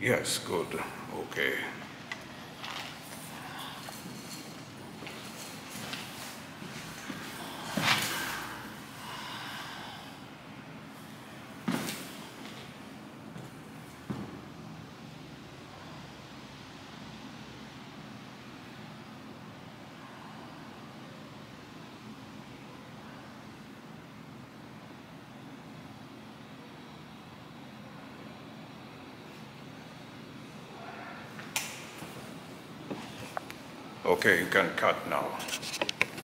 Yes, good, okay. Okay, you can cut now.